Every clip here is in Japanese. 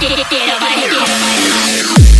get, get, get, get on my, get on my.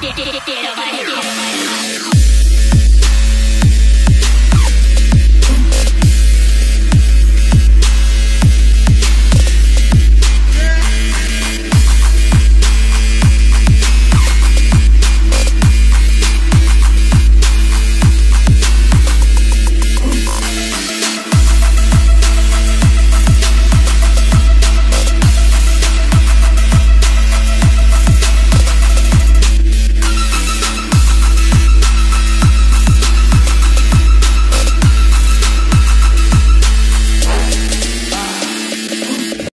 デロマリデロマリ